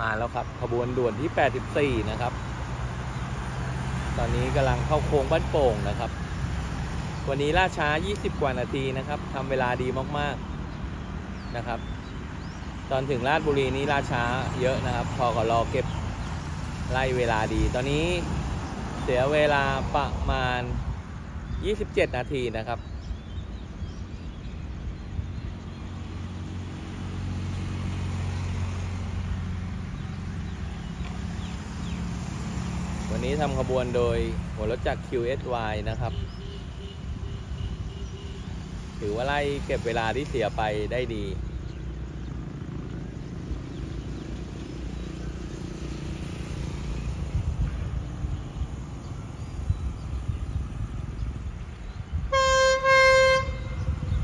มาแล้วครับ ขบวนด่วนที่ 84 นะครับ ตอนนี้กำลังเข้าโค้งบ้านโป่งนะครับ วันนี้ล่าช้า 20 กว่านาทีนะครับทำเวลาดีมากๆนะครับ ตอนถึงราชบุรีนี้ล่าช้าเยอะนะครับ พอก็รอเก็บไล่เวลาดี ตอนนี้เสียเวลาประมาณ 27 นาทีนะครับ วันนี้ทำขบวนโดยหัวรถจักร QSY นะครับ ถือว่าไล่เก็บเวลาที่เสียไปได้ดี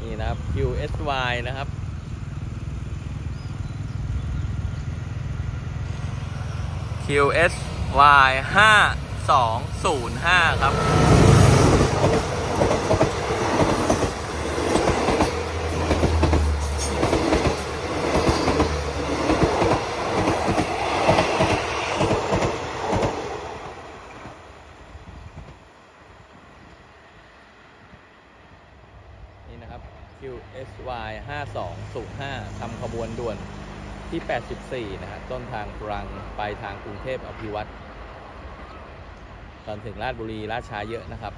นี่นะครับ QSY นะครับ Y 5 2 0 5 ครับ นี่นะครับ QSY 5205ทำขบวนด่วน ที่ 84 นะฮะ ต้นทางตรังไปทางกรุงเทพอภิวัตรตอนถึงราชบุรีราช้าเยอะนะครับ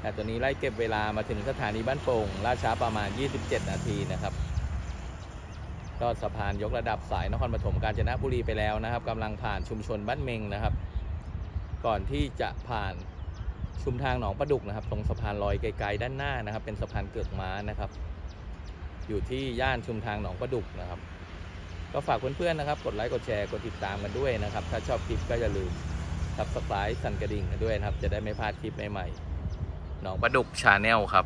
แต่ตอนนี้ไล่เก็บเวลามาถึงสถานีบ้านโป่งราช้าประมาณ 27 นาทีนะครับ ก็สะพานยกระดับสายนครปฐมกาญจนบุรีไปแล้วนะครับกำลังผ่านชุมชนบ้านเมงนะครับ ก่อนที่จะผ่านชุมทางหนองประดุกนะครับ ตรงสะพานลอยไกลๆด้านหน้านะครับ เป็นสะพานเกือกม้านะครับ อยู่ที่ย่านชุมทางหนองประดุกนะครับ ก็ฝากเพื่อนๆนะครับ กดไลค์กดแชร์กดติดตามกันด้วยนะครับ ถ้าชอบคลิปก็อย่าลืม subscribe สั่นกระดิ่งกันด้วยนะครับ จะได้ไม่พลาดคลิปใหม่ๆหนองประดุก Channel ครับ